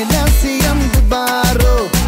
Melassiyam Dubaro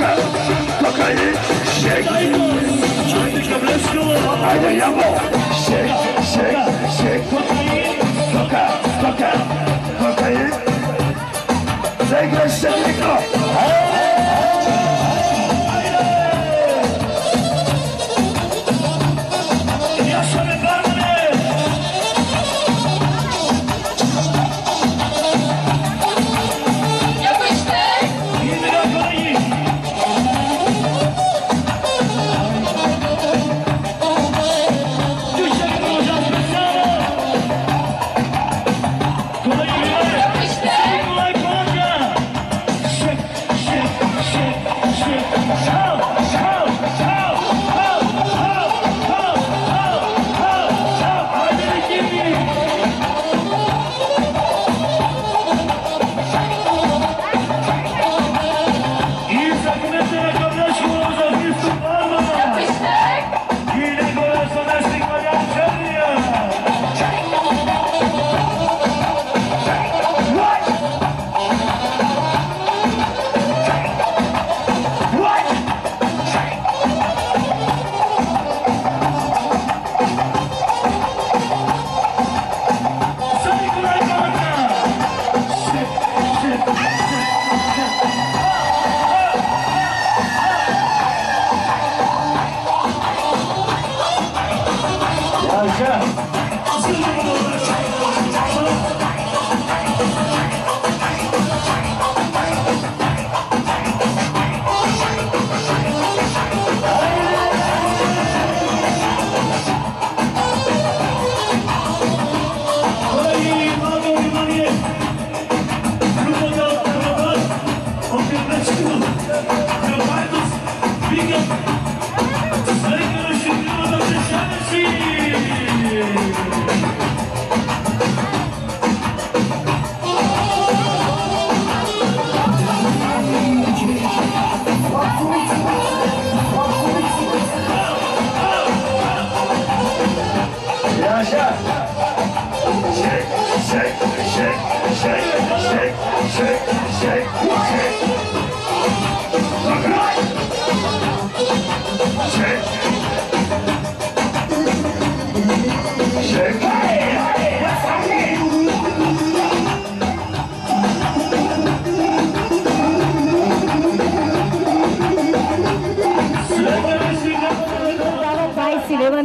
Baka, bakayı şek. Haydi yapma. Şek, şek, şek. Toka, toka, tokayı. Zeynep Şenlik'le. Hey!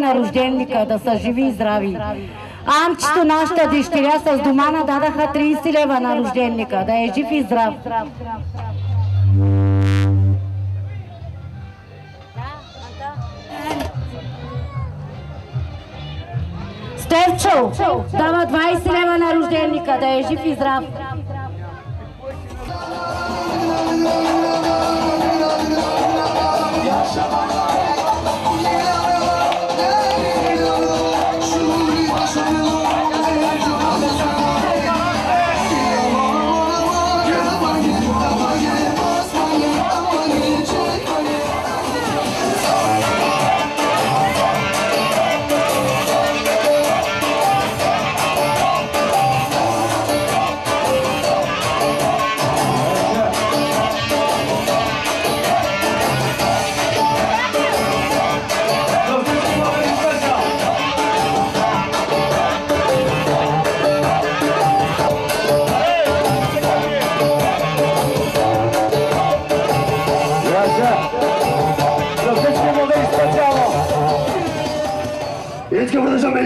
На рожденника, да са живи и здрави. Амчето, нашата дъщеря с домана дадаха 30 лева на рожденника, да е жив и здрав. Стевчо дава 20 лева на рожденника, да е жив и здрав. За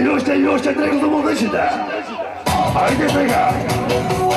して利用して利用してこも嬉しいんだ。相手か。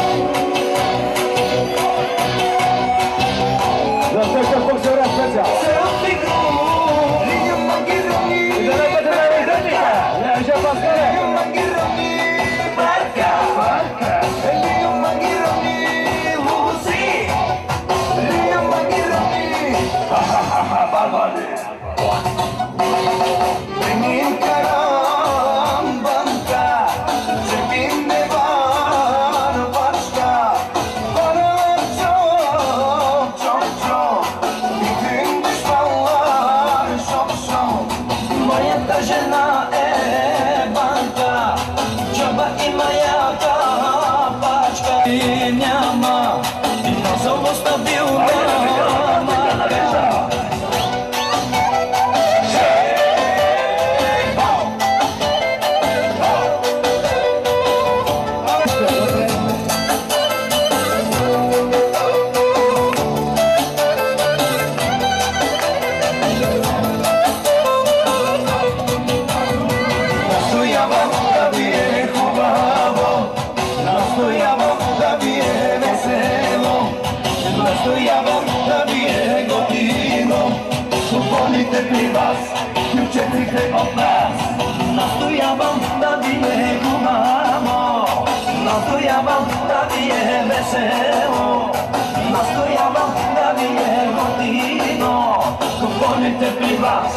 Kuponite pri vas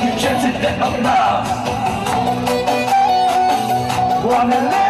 Ključecite od nas Wanelej,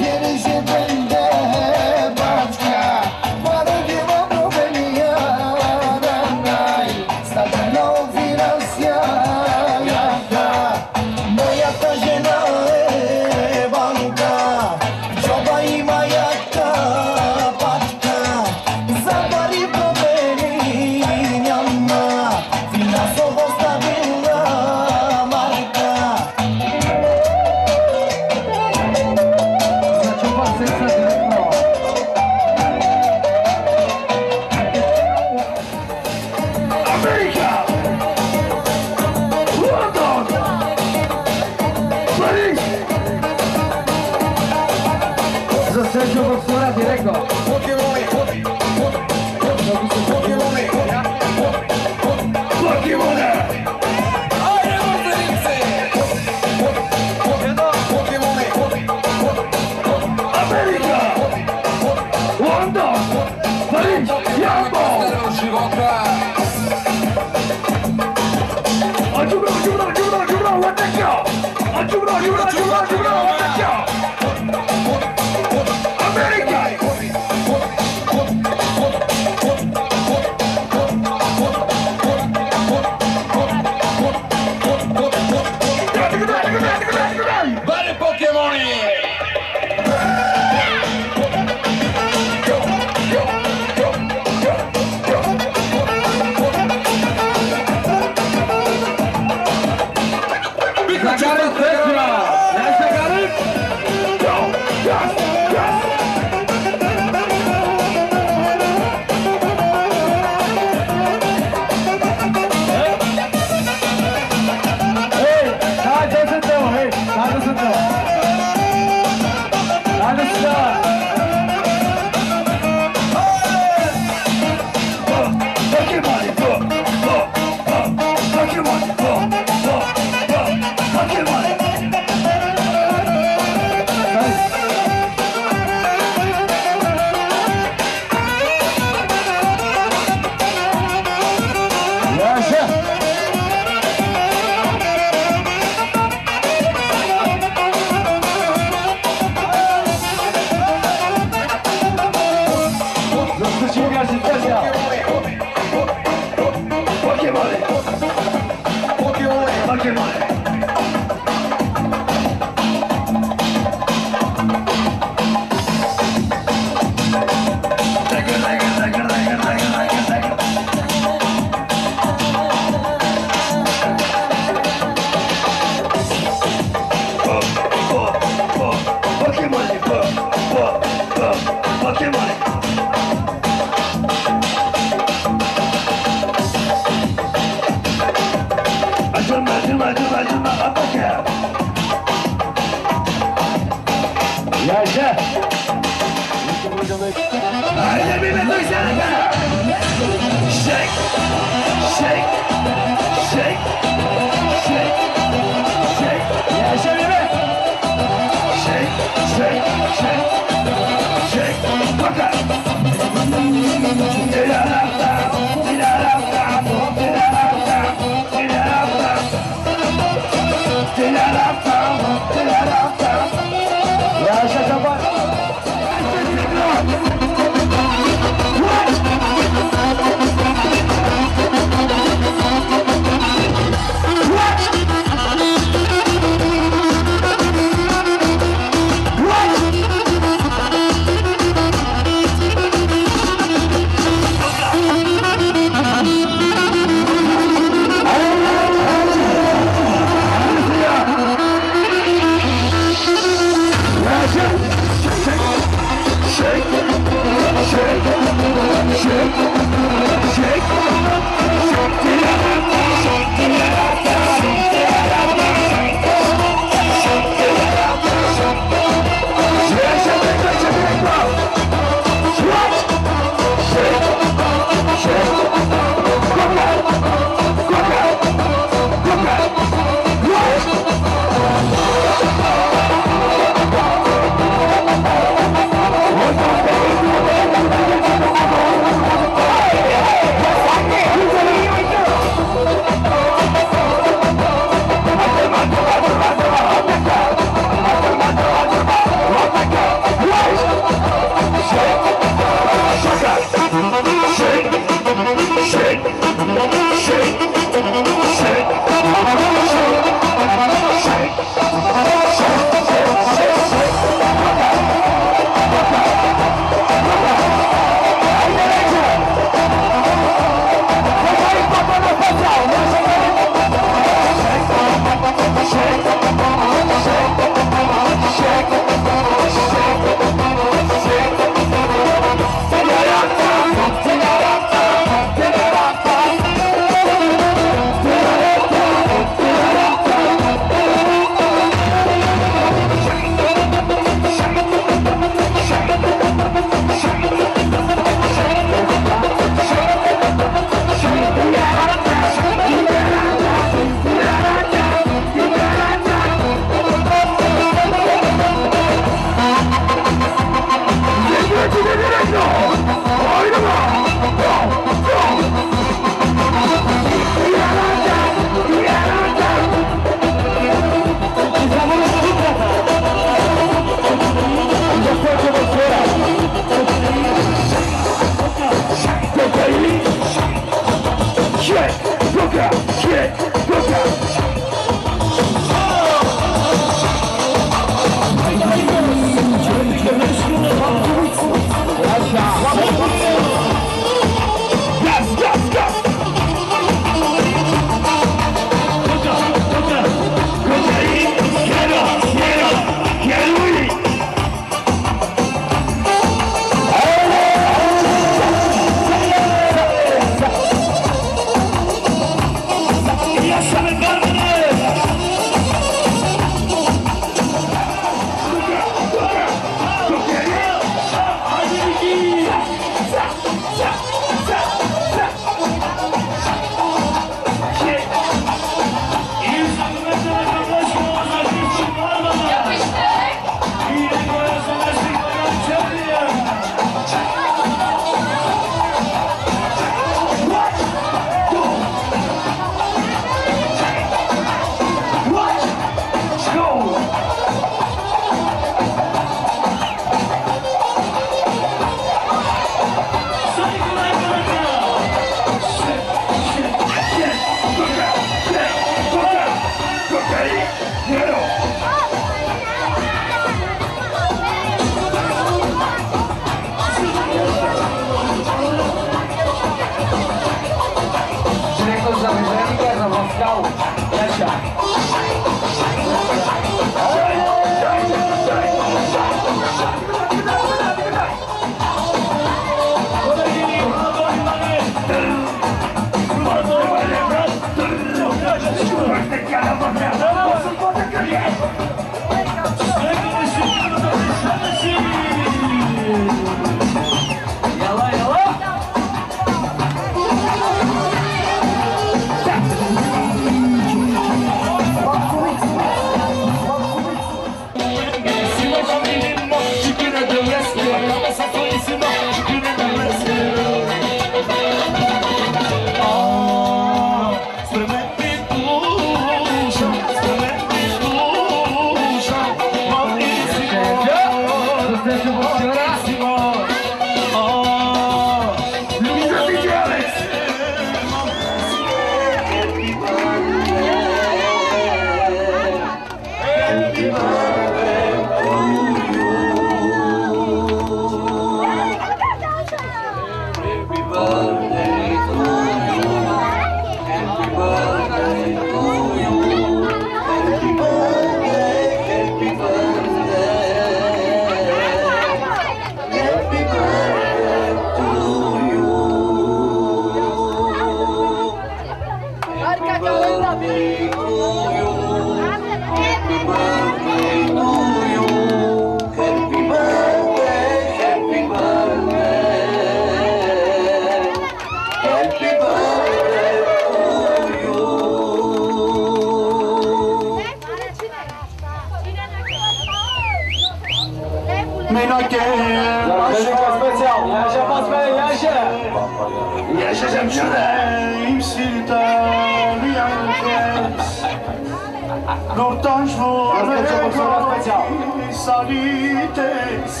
Նոր տանջվում է գողիս արիտես,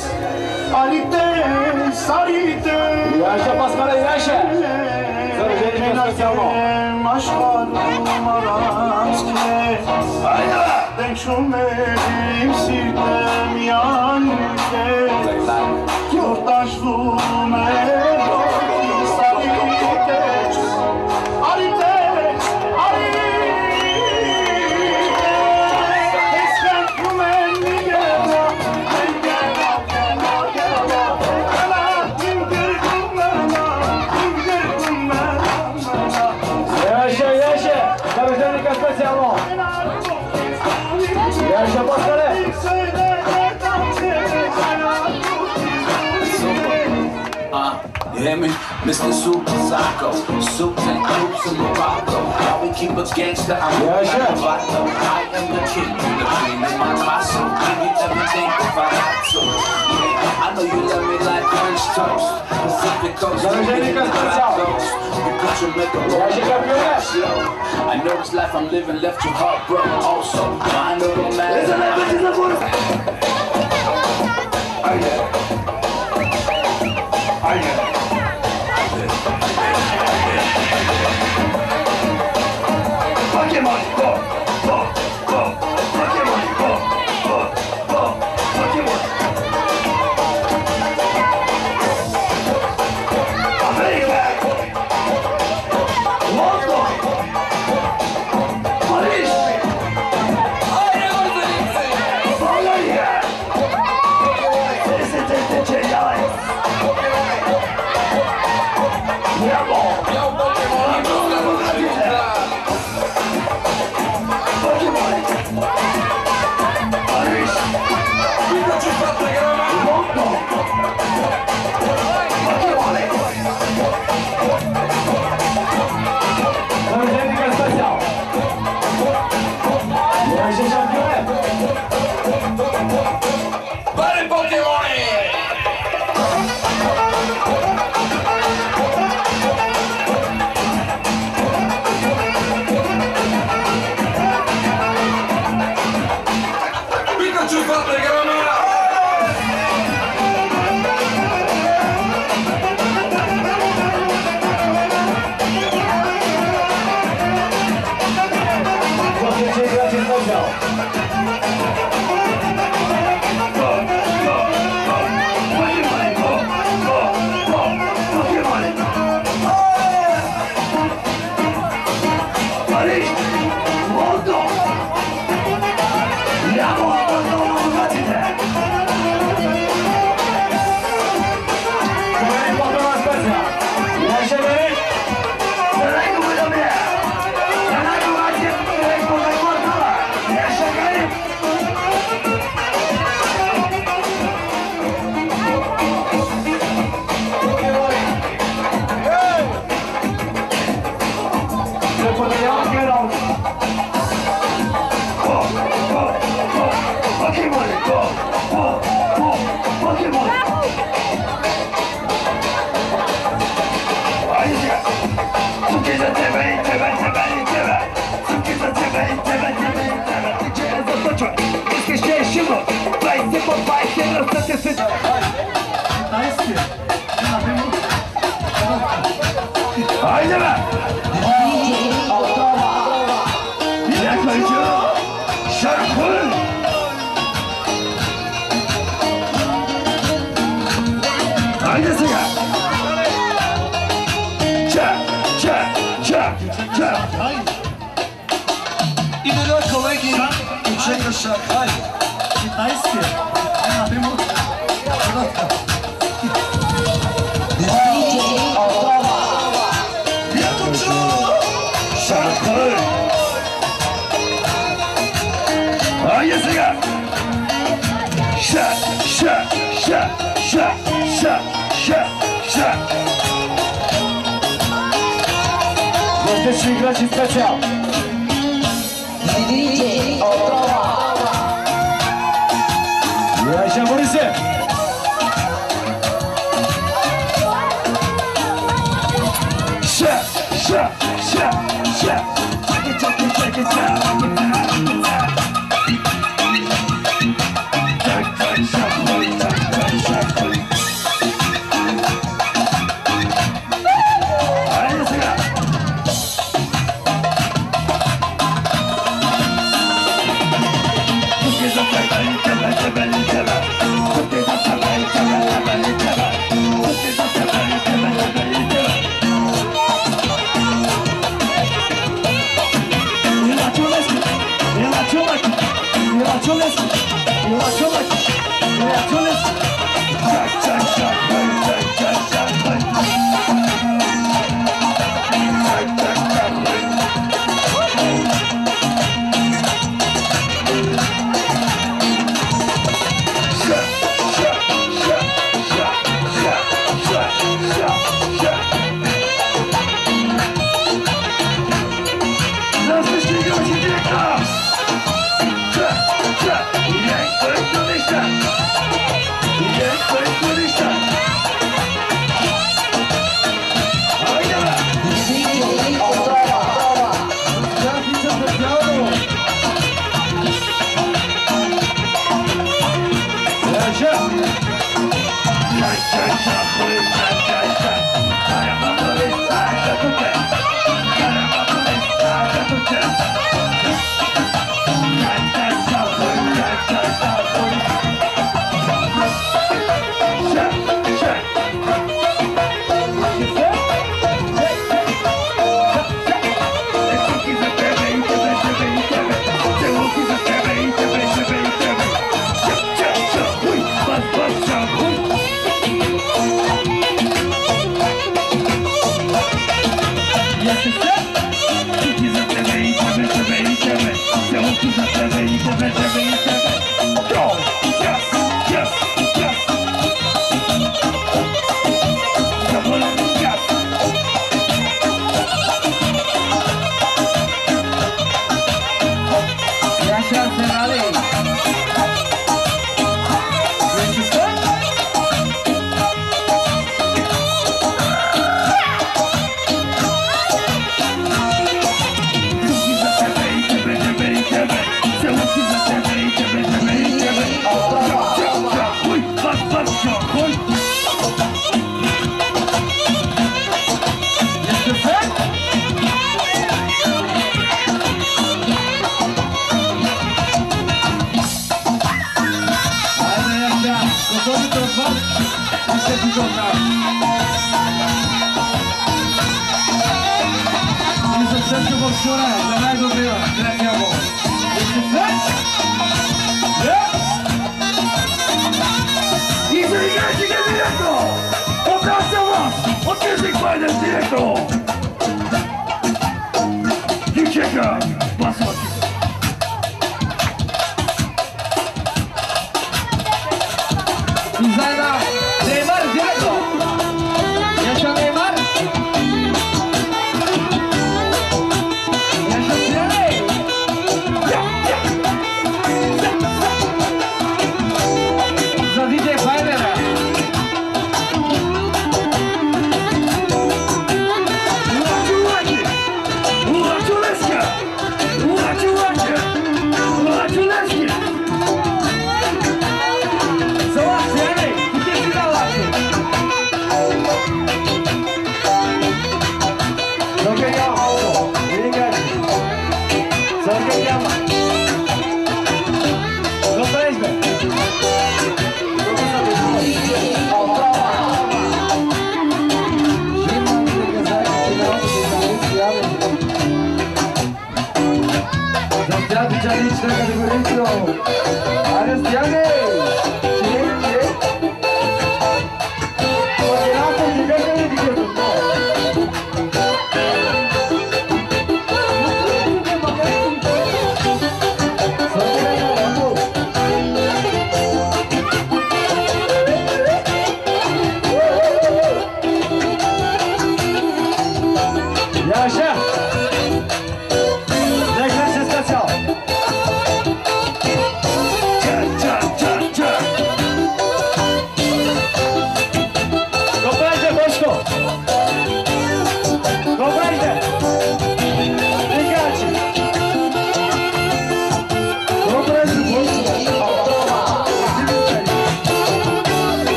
արիտես, արիտես Իրայշը պասկարը, իրայշը Կենարկեմ աշխարում առանցք է Դենչում է իմ սիրտը միան է Նոր տանջվում է you me? Mr. Super Psycho, suits and coops in Morocco. How we keep us gangster, I'm Yeah, sure. a vato. I am the king, the queen is my castle. Give you everything if I had to. Yeah, I know you love me like French toast. Pacific Coast, Zarożennika specjal. You put your makeup on. Ja się kapiłem. Slow. I know this life I'm living left your heart broke. Also, mind over matter. Pokemon,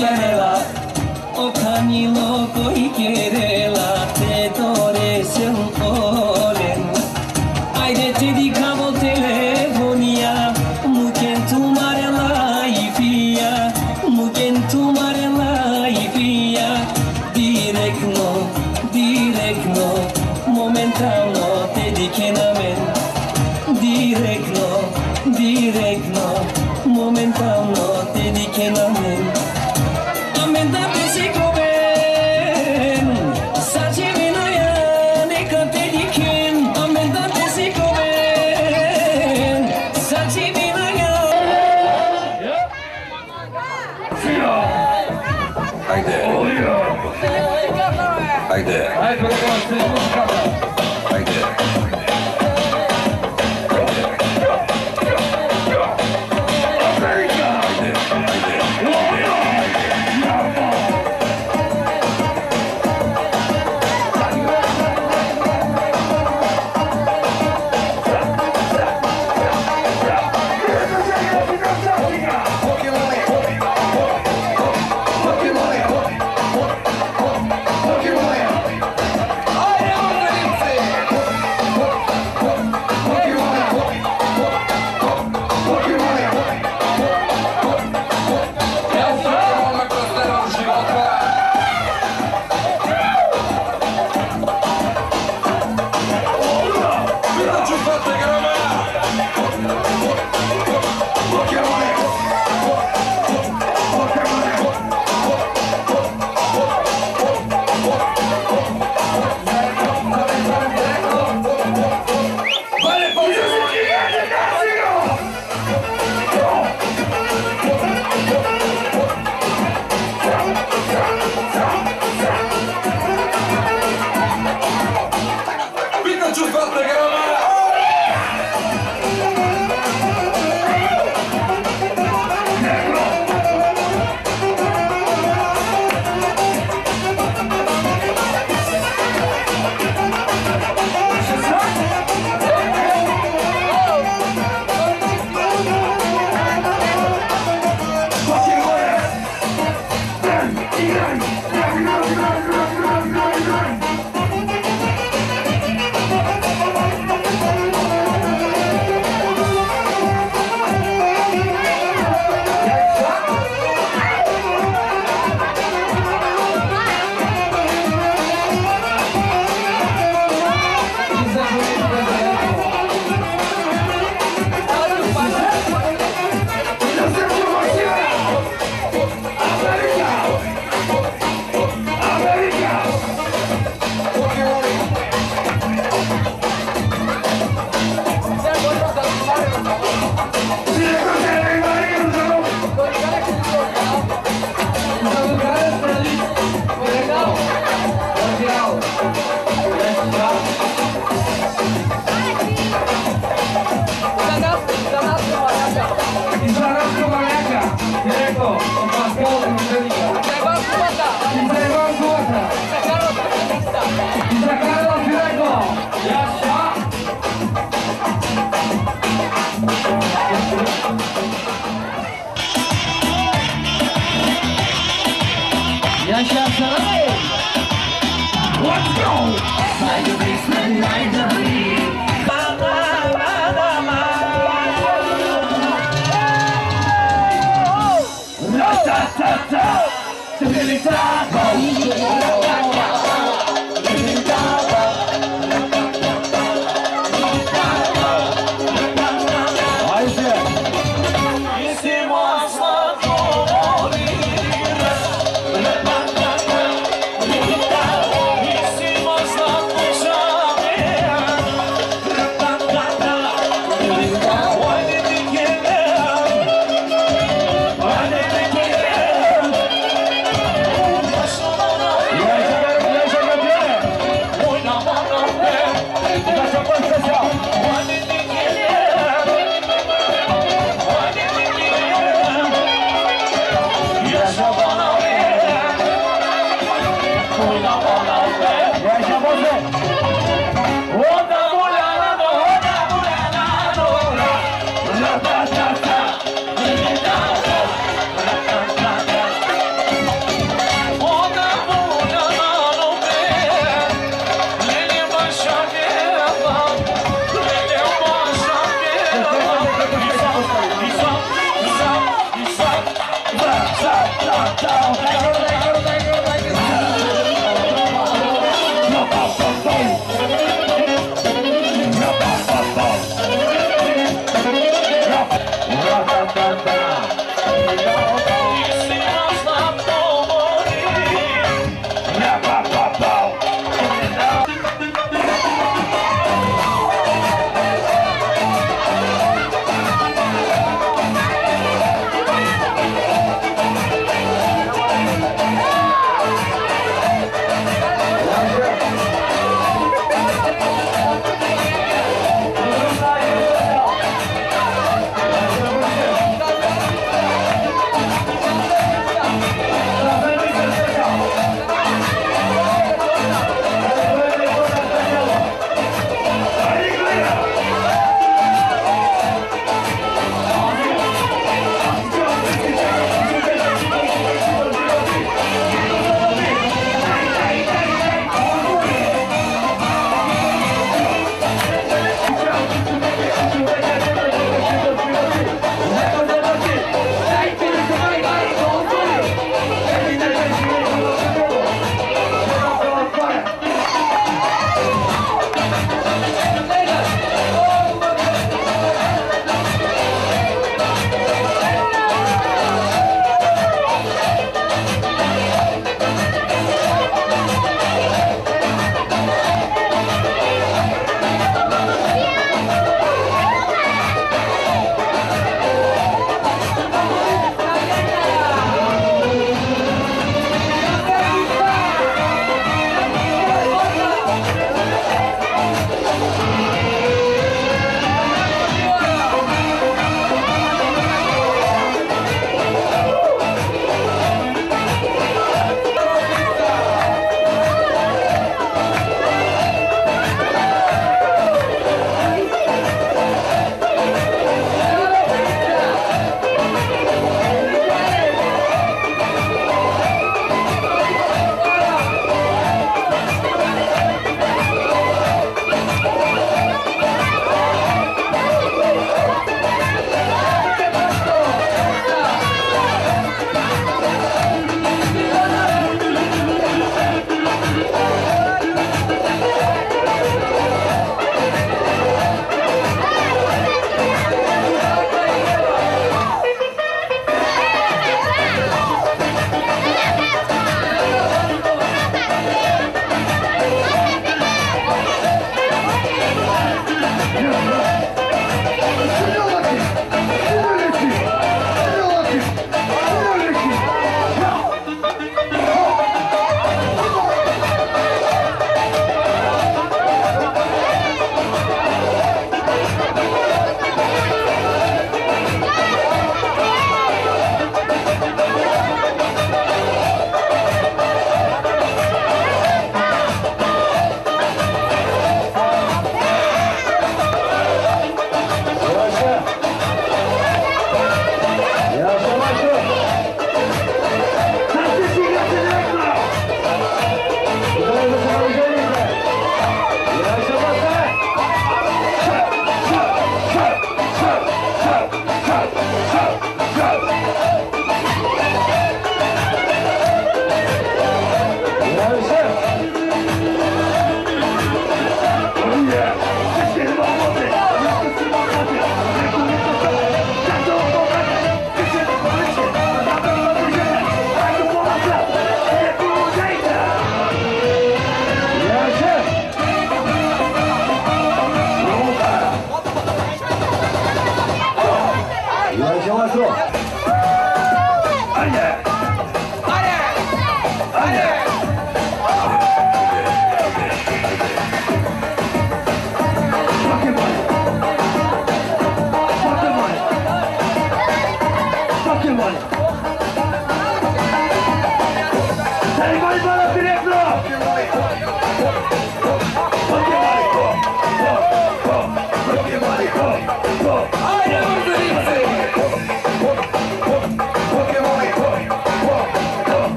la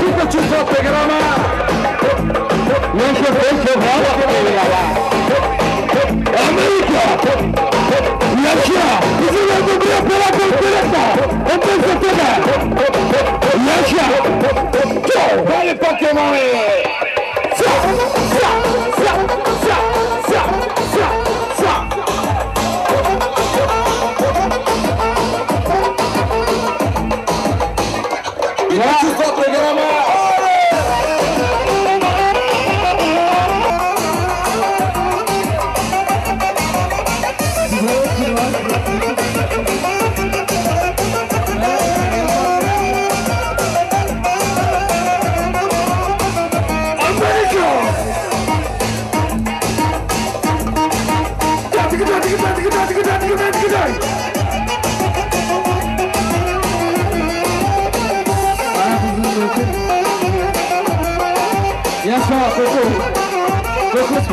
Superchuzzo programa Nasze Polskie Władze wygrała Ameryka Jasia Wyzywa do gry Polaków Tyreta On to jest za tyle Jasia Co? Dalej pakie mamy Co? Co?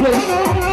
Thank you.